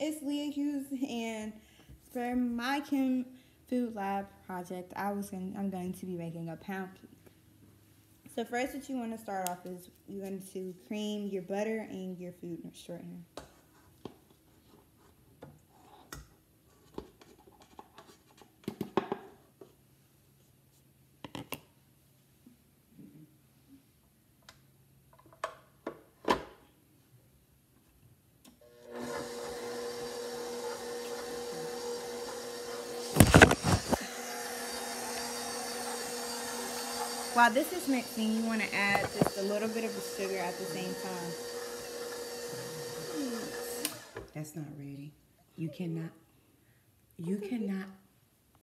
It's Leah Hughes, and for my Chem Food Lab project, I was going, I'm going to be making a pound cake. So first, what you want to start off is you're going to cream your butter and your food shortener. While this is mixing, you want to add just a little bit of the sugar at the same time. That's not ready. You cannot, you cannot